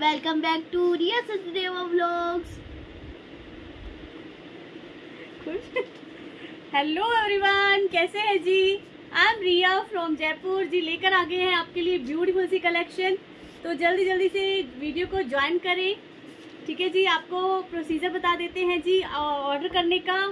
Welcome back to Riya Sachdeva vlogs hello everyone कैसे हैं जी? I am Riya from Jaipur जी, लेकर आ गए हैं आपके लिए ब्यूटीफुल सी कलेक्शन तो जल्दी जल्दी से वीडियो को ज्वाइन करें। ठीक है जी, आपको प्रोसीजर बता देते हैं जी ऑर्डर करने का।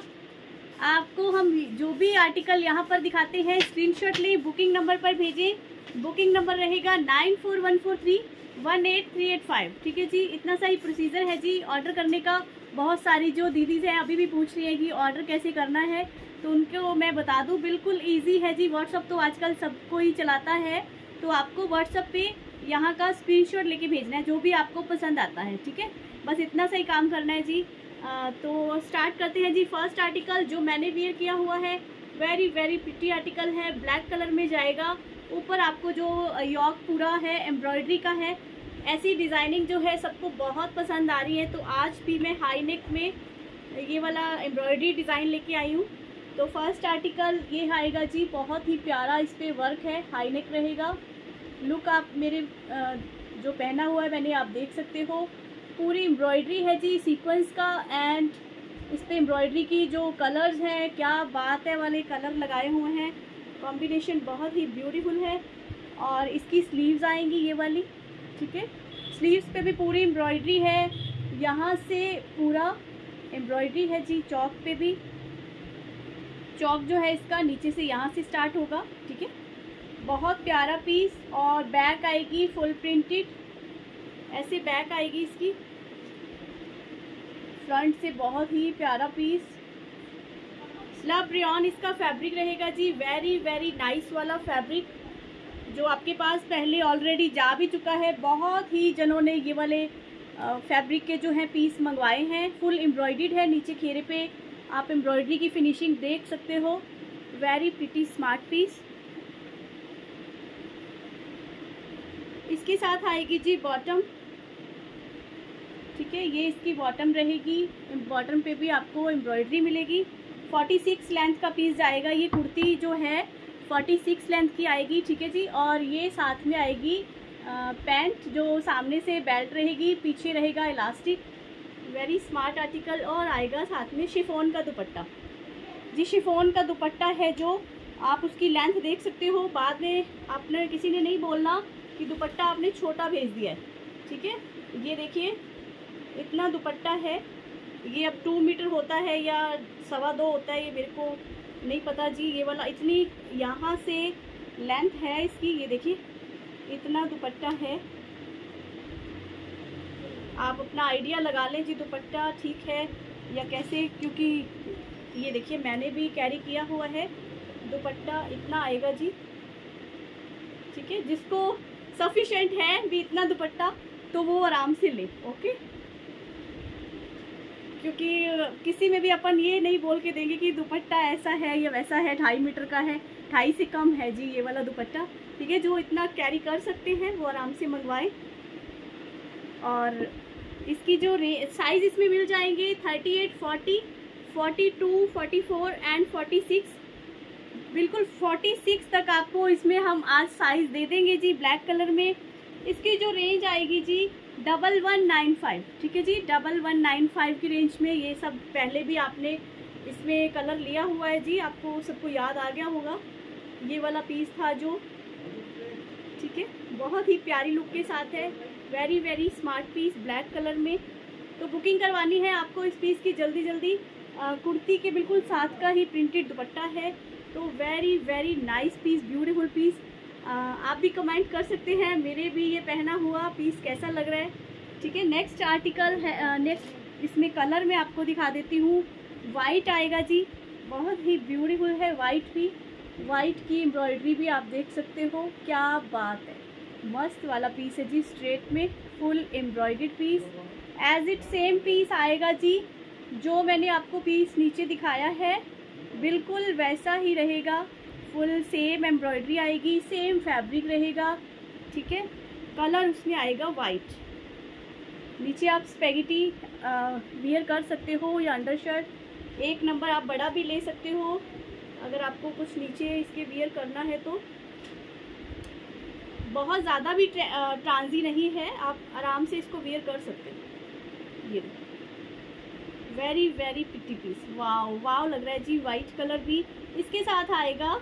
आपको हम जो भी आर्टिकल यहाँ पर दिखाते हैं स्क्रीनशॉट लें बुकिंग नंबर पर भेजें। बुकिंग नंबर रहेगा nine four one four three one eight three eight five ठीक है जी? इतना सा ही प्रोसीजर है जी। ऑर्डर करने का बहुत सारी जो दीदीज हैं अभी भी पूछ रही है कि ऑर्डर कैसे करना है। तो उनको मैं बता दूँ बिल्कुल इजी है जी। व्हाट्सअप तो आजकल सबको ही चलाता है। तो आपको व्हाट्सअप पे यहाँ का स्क्रीनशॉट लेके भेजना है जो भी आपको पसंद आता है। ठीक है? बस इतना सा ही काम करना है जी। आ, तो स्टार्ट करते हैं जी। फ़र्स्ट आर्टिकल जो मैंने वियर किया हुआ है वेरी वेरी प्रिटी आर्टिकल है। ब्लैक कलर में जाएगा। ऊपर आपको जो यॉक पूरा है, एम्ब्रॉयडरी का है, ऐसी डिज़ाइनिंग जो है सबको बहुत पसंद आ रही है। तो आज भी मैं हाई नेक में ये वाला एम्ब्रॉयडरी डिज़ाइन लेके आई हूँ। तो फ़र्स्ट आर्टिकल ये आएगा जी, बहुत ही प्यारा इस पर वर्क है हाई नेक रहेगा। लुक आप मेरे जो पहना हुआ है मैंने आप देख सकते हो। पूरी एम्ब्रॉयडरी है जी, सीक्वेंस का, एंड इस पर एम्ब्रॉयडरी की जो कलर्स हैं, क्या बात है, वाले कलर लगाए हुए हैं। कॉम्बिनेशन बहुत ही ब्यूटीफुल है। और इसकी स्लीव्स आएँगी ये वाली, ठीक है? स्लीव्स पे भी पूरी एम्ब्रॉयडरी है। यहाँ से पूरा एम्ब्रॉयडरी है जी, चौक पे भी। चौक जो है इसका नीचे से यहाँ से स्टार्ट होगा, ठीक है? बहुत प्यारा पीस और बैक आएगी फुल प्रिंटेड ऐसे बैक आएगी इसकी। फ्रंट से बहुत ही प्यारा पीस स्लब रियन इसका फैब्रिक रहेगा जी वेरी वेरी नाइस वाला फैब्रिक जो आपके पास पहले ऑलरेडी जा भी चुका है। बहुत ही जनों ने ये वाले फैब्रिक के जो हैं पीस मंगवाए हैं। फुल एम्ब्रॉयड है, नीचे खेरे पे आप एम्ब्रॉयडरी की फिनिशिंग देख सकते हो। वेरी प्रिटी स्मार्ट पीस इसके साथ आएगी जी बॉटम ठीक है, ये इसकी बॉटम रहेगी। बॉटम पे भी आपको एम्ब्रॉयडरी मिलेगी। 46 लेंथ का पीस जाएगा। ये कुर्ती जो है, 46 लेंथ की आएगी, ठीक है जी? और ये साथ में आएगी पैंट जो सामने से बेल्ट रहेगी, पीछे रहेगा इलास्टिक वेरी स्मार्ट आर्टिकल और आएगा साथ में शिफोन का दुपट्टा। जी शिफोन का दुपट्टा है जो आप उसकी लेंथ देख सकते हो। बाद में आपने किसी ने नहीं बोलना कि दुपट्टा आपने छोटा भेज दिया है, ठीक है? ये देखिए, इतना दुपट्टा है। ये अब टू मीटर होता है या सवा दो होता है, ये मेरे को नहीं पता जी, ये वाला इतनी यहाँ से लेंथ है इसकी, ये देखिए, इतना दुपट्टा है। आप अपना आइडिया लगा लें जी, दुपट्टा ठीक है या कैसे, क्योंकि ये देखिए, मैंने भी कैरी किया हुआ है, दुपट्टा इतना आएगा जी। ठीक है, जिसको सफिशेंट है भी इतना दुपट्टा तो वो आराम से ले ओके क्योंकि किसी में भी अपन ये नहीं बोल के देंगे कि दुपट्टा ऐसा है या वैसा है, ढाई मीटर का है, ढाई से कम है, जी, ये वाला दुपट्टा। ठीक है, जो इतना कैरी कर सकते हैं, वो आराम से मंगवाएँ। और इसकी जो साइज़ इसमें मिल जाएँगे thirty eight forty forty two forty four and forty six बिल्कुल फोर्टी सिक्स तक आपको इसमें हम आज साइज़ दे देंगे, जी ब्लैक कलर में। इसकी जो रेंज आएगी, जी डबल वन नाइन फाइव, ठीक है जी? डबल वन नाइन फाइव की रेंज में ये सब पहले भी आपने इसमें कलर लिया हुआ है जी। आपको सबको याद आ गया होगा। ये वाला पीस था जो, ठीक है? बहुत ही प्यारी लुक के साथ है। Very very smart piece black colour में। तो बुकिंग करवानी है आपको इस पीस की जल्दी जल्दी। कुर्ती के बिल्कुल साथ का ही प्रिंटेड दुपट्टा है। तो very very nice piece beautiful piece आप भी कमेंट कर सकते हैं, मेरे भी ये पहना हुआ पीस कैसा लग रहा है। ठीक है नेक्स्ट आर्टिकल है नेक्स्ट इसमें कलर मैं आपको दिखा देती हूँ। वाइट आएगा जी, बहुत ही ब्यूटीफुल है वाइट भी। वाइट की एम्ब्रॉयडरी भी आप देख सकते हो, क्या बात है। मस्त वाला पीस है जी स्ट्रेट में full embroidered piece as it same piece आएगा जी, जो मैंने आपको पीस नीचे दिखाया है, बिल्कुल वैसा ही रहेगा। फुल सेम एम्ब्रॉयडरी आएगी, सेम फैब्रिक रहेगा, ठीक है? कलर उसमें आएगा वाइट नीचे आप स्पेगेटी वियर कर सकते हो या अंडर शर्ट एक नंबर आप बड़ा भी ले सकते हो। अगर आपको कुछ नीचे इसके वियर करना है तो। बहुत ज़्यादा भी ट्रांजी नहीं है, आप आराम से इसको वियर कर सकते हो। ये very very pretty piece wow wow लग रहा है जी वाइट कलर भी। इसके साथ आएगा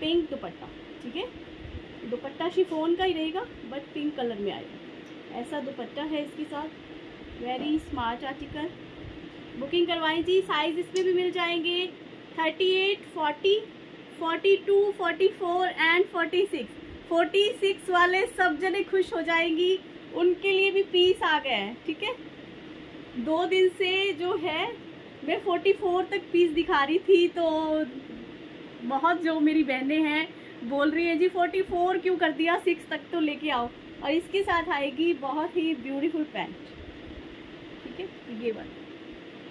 पिंक दुपट्टा, ठीक है? दुपट्टा शिफोन का ही रहेगा बट पिंक कलर में आएगा। ऐसा दुपट्टा है इसके साथ। वेरी स्मार्ट आर्टिकल बुकिंग करवाएँ जी साइज़ इसमें भी मिल जाएँगे। Thirty eight forty forty two forty four and forty six forty six वाले सब जने खुश हो जाएँगी। उनके लिए भी पीस आ गया है, ठीक है? दो दिन से जो है, मैं फोर्टी फोर तक पीस दिखा रही थी तो बहुत जो मेरी बहनें हैं, बोल रही है, जी फोर्टी फोर क्यों कर दिया? सिक्स तक तो लेके आओ। और इसके साथ आएगी बहुत ही ब्यूटीफुल पैंट ठीक है? ये वाला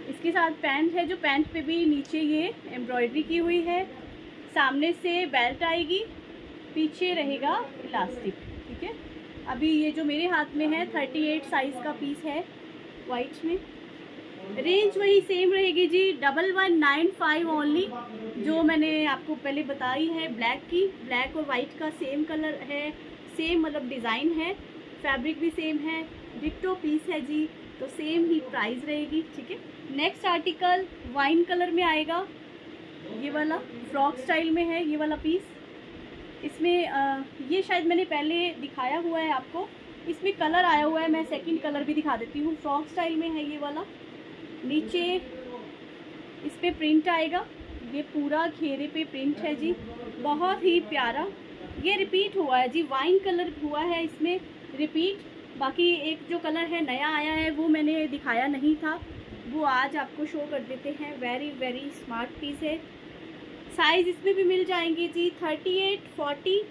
इसके साथ पैंट है, जो पैंट पे भी नीचे ये एम्ब्रॉयडरी की हुई है। सामने से बेल्ट आएगी, पीछे रहेगा इलास्टिक ठीक है? अभी ये जो मेरे हाथ में है थर्टी एट साइज़ का पीस है वाइट में। रेंज वही सेम रहेगी जी double one nine five only जो मैंने आपको पहले बताई है ब्लैक की। ब्लैक और वाइट का सेम कलर है सेम मतलब डिज़ाइन है फैब्रिक भी सेम है डिक्टो पीस है जी तो सेम ही प्राइस रहेगी ठीक है? नेक्स्ट आर्टिकल वाइन कलर में आएगा। ये वाला फ्रॉक स्टाइल में है ये वाला पीस इसमें आ, ये शायद मैंने पहले दिखाया हुआ है आपको। इसमें कलर आया हुआ है मैं सेकंड कलर भी दिखा देती हूँ। फ्रॉक स्टाइल में है ये वाला। नीचे इस पर प्रिंट आएगा। ये पूरा घेरे पे प्रिंट है जी। बहुत ही प्यारा। ये रिपीट हुआ है जी। वाइन कलर हुआ है इसमें। रिपीट बाकी एक जो कलर है, नया आया है, वो मैंने दिखाया नहीं था। वो आज आपको शो कर देते हैं। वेरी वेरी स्मार्ट पीस है। साइज़ इसमें भी मिल जाएँगे जी। Thirty eight forty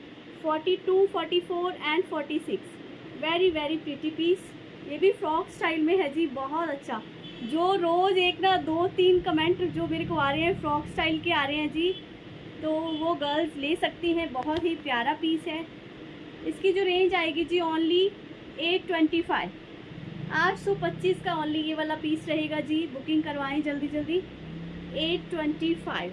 forty two forty four and forty six very very pretty piece ये भी फ्रॉक स्टाइल में है जी। बहुत अच्छा। जो रोज़ एक ना, दो, तीन कमेंट जो मेरे को आ रहे हैं फ्रॉक स्टाइल के आ रहे हैं जी तो वो गर्ल्स ले सकती हैं, बहुत ही प्यारा पीस है। इसकी जो रेंज आएगी जी ओनली एट ट्वेंटी फाइव आठ सौ पच्चीस का ओनली ये वाला पीस रहेगा जी बुकिंग करवाएँ जल्दी जल्दी। Eight twenty five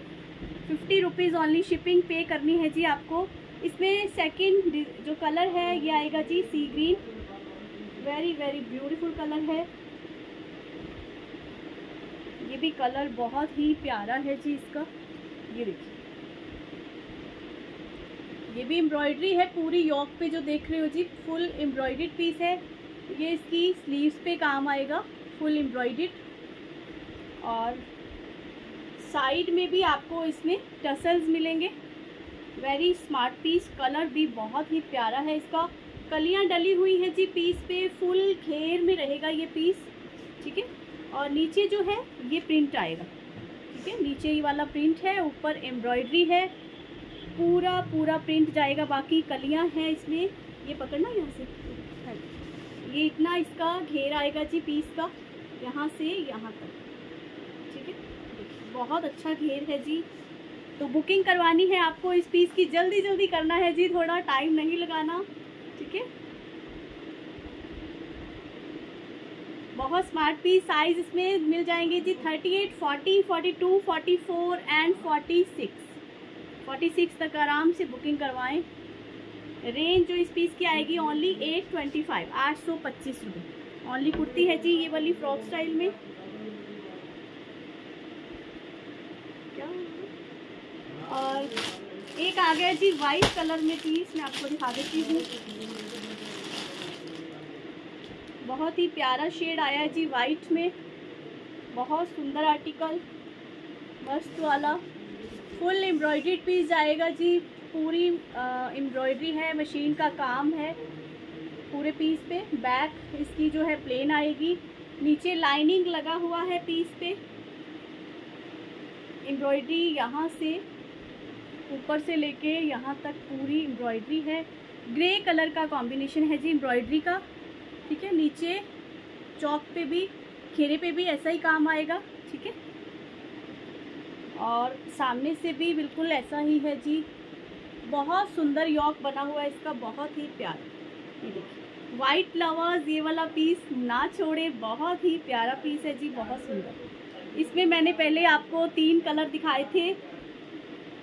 fifty rupees only shipping pay करनी है जी आपको। इसमें सेकंड जो कलर है, ये आएगा जी sea green very very beautiful colour है। ये भी कलर बहुत ही प्यारा है जी इसका। ये देखिए। ये भी एम्ब्रॉयडरी है पूरी यॉक पे जो देख रहे हो जी, फुल एम्ब्रॉयड पीस है। ये इसकी स्लीव्स पे काम आएगा, फुल एम्ब्रॉयड और साइड में भी आपको इसमें टसल्स मिलेंगे। वेरी स्मार्ट पीस, कलर भी बहुत ही प्यारा है इसका। कलियाँ डली हुई है जी पीस पे, फुल घेर में रहेगा ये पीस, ठीक है? और नीचे जो है, ये प्रिंट आएगा। ठीक है? नीचे ये वाला प्रिंट है, ऊपर एम्ब्रॉयडरी है। पूरा पूरा प्रिंट जाएगा, बाकी कलियाँ हैं इसमें। ये पकड़ना यहाँ से? हाँ ये इतना इसका घेर आएगा जी पीस का। यहाँ से, यहाँ तक। ठीक है? बहुत अच्छा घेर है जी। तो बुकिंग करवानी है आपको इस पीस की। जल्दी जल्दी करना है जी। थोड़ा टाइम नहीं लगाना ठीक है बहुत स्मार्ट पीस साइज़ इसमें मिल जाएँगे जी thirty eight forty forty two forty four and forty six forty six तक आराम से बुकिंग करवाएँ। रेंज जो इस पीस की आएगी ओनली एट ट्वेंटी फाइव आठ सौ पच्चीस रुपये ओनली कुर्ती है जी ये वाली फ्रॉक स्टाइल में। और एक आ गया जी वाइट कलर में पीस मैं आपको दिखा देती हूँ। बहुत ही प्यारा शेड आया है जी वाइट में। बहुत सुंदर आर्टिकल मस्त वाला। फुल एम्ब्रॉयड्रीड पीस जाएगा जी। पूरी एम्ब्रॉयड्री है मशीन का काम है पूरे पीस पे। बैक इसकी जो है प्लेन आएगी। नीचे लाइनिंग लगा हुआ है पीस पे। एम्ब्रॉयड्री यहाँ से, ऊपर से लेके यहाँ तक पूरी एम्ब्रॉयड्री है। ग्रे कलर का कॉम्बिनेशन है जी एम्ब्रॉयड्री का। ठीक है? नीचे चौक पे भी घेरे पे भी ऐसा ही काम आएगा, ठीक है? और सामने से भी बिल्कुल ऐसा ही है जी। बहुत सुंदर यॉक बना हुआ है इसका, बहुत ही प्यारा। ये देखिए वाइट लवर्स ये वाला पीस ना छोड़े, बहुत ही प्यारा पीस है जी, बहुत सुंदर। इसमें मैंने पहले आपको तीन कलर दिखाए थे।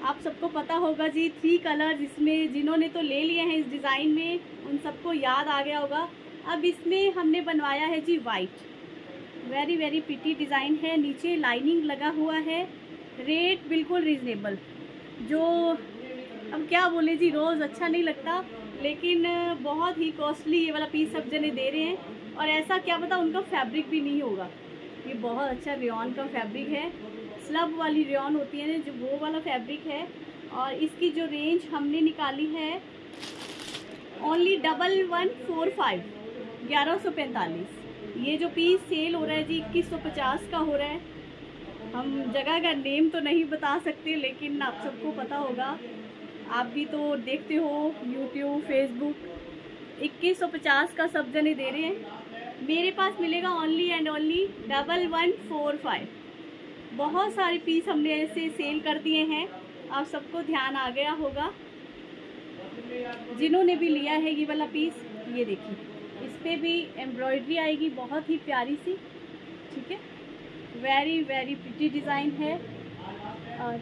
आप सबको पता होगा जी थ्री कलर इसमें, जिन्होंने तो ले लिए हैं इस डिज़ाइन में, उन सबको याद आ गया होगा। अब इसमें हमने बनवाया है जी white very very pretty design है। नीचे लाइनिंग लगा हुआ है। रेट बिल्कुल रिजनेबल जो, अब क्या बोले जी, रोज़ अच्छा नहीं लगता, लेकिन बहुत ही कॉस्टली ये वाला पीस सब जने दे रहे हैं। और ऐसा क्या पता उनका फैब्रिक भी नहीं होगा। ये बहुत अच्छा रेन का फैब्रिक है। स्लब वाली रेन होती है ना, जो वो वाला फैब्रिक है। और इसकी जो रेंज हमने निकाली है only double one four five ग्यारह सौ पैंतालीस। ये जो पीस सेल हो रहा है जी, इक्कीस सौ पचास का हो रहा है। हम जगह का नेम तो नहीं बता सकते, लेकिन आप सबको पता होगा। आप भी तो देखते हो यूट्यूब फेसबुक इक्कीस सौ पचास का सब जने दे रहे हैं। मेरे पास मिलेगा only and only double one four five बहुत सारे पीस हमने ऐसे सेल कर दिए हैं। आप सबको ध्यान आ गया होगा। जिन्होंने भी लिया है ये वाला पीस ये देखिए। पर भी एम्ब्रॉयडरी आएगी बहुत ही प्यारी सी ठीक है? वेरी वेरी प्रिटी डिज़ाइन है। और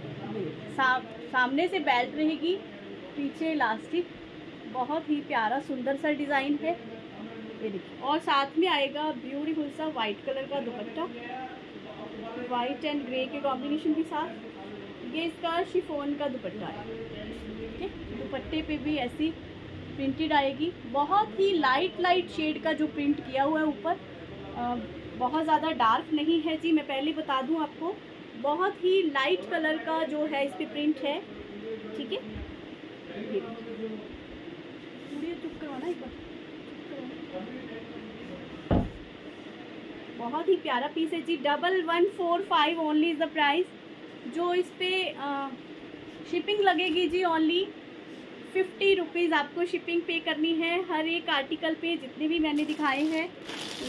सा, सामने से बेल्ट रहेगी पीछे इलास्टिक बहुत ही प्यारा सुंदर सा डिज़ाइन है। ये देखिए और साथ में आएगा ब्यूटीफुल सा वाइट कलर का दुपट्टा वाइट एंड ग्रे के कॉम्बिनेशन के साथ। ये इसका शिफोन का दुपट्टा है ठीक है? दुपट्टे पे भी ऐसी प्रिंटेड आएगी। बहुत ही लाइट लाइट शेड का जो प्रिंट किया हुआ है ऊपर बहुत ज़्यादा डार्क नहीं है जी। मैं पहले बता दूँ आपको, बहुत ही लाइट कलर का जो है इस पर प्रिंट है। ठीक है? बहुत ही प्यारा पीस है जी। Double one four five only is the price जो इस पर शिपिंग लगेगी जी ओनली फिफ्टी रुपीज़ आपको शिपिंग पे करनी है। हर एक आर्टिकल पे जितने भी मैंने दिखाए हैं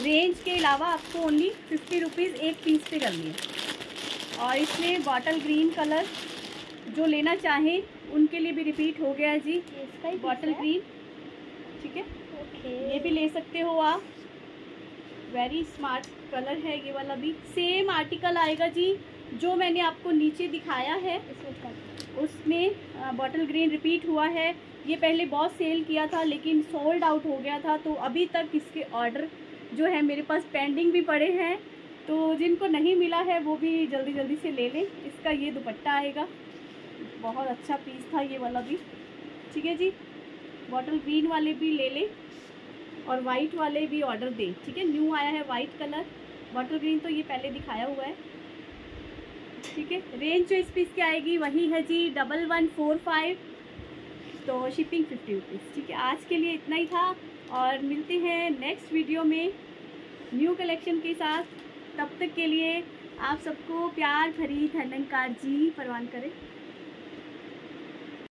रेंज के अलावा आपको ओनली फिफ्टी रुपीज़ एक पीस पे करनी है। और इसमें बॉटल ग्रीन कलर जो लेना चाहें उनके लिए भी रिपीट हो गया जी। बॉटल ग्रीन ठीक है? ओके ये भी ले सकते हो आप। वेरी स्मार्ट कलर है ये वाला भी। सेम आर्टिकल आएगा जी जो मैंने आपको नीचे दिखाया है। उसमें बॉटल ग्रीन रिपीट हुआ है। ये पहले बहुत सेल किया था, लेकिन सोल्ड आउट हो गया था। तो अभी तक इसके ऑर्डर जो है मेरे पास पेंडिंग भी पड़े हैं। तो जिनको नहीं मिला है, वो भी जल्दी जल्दी से ले लें। इसका ये दुपट्टा आएगा। बहुत अच्छा पीस था ये वाला भी। ठीक है जी? बॉटल ग्रीन वाले भी ले लें और वाइट वाले भी ऑर्डर दें। ठीक है? न्यू आया है वाइट कलर बॉटल ग्रीन तो ये पहले दिखाया हुआ है। ठीक है? रेंज जो इस पीस की आएगी वही है जी डबल वन फोर फाइव तो शिपिंग फिफ्टी रुपीज़ ठीक है? आज के लिए इतना ही था और मिलते हैं नेक्स्ट वीडियो में न्यू कलेक्शन के साथ। तब तक के लिए आप सबको प्यार, भरी धनंकार जी प्रवान करें।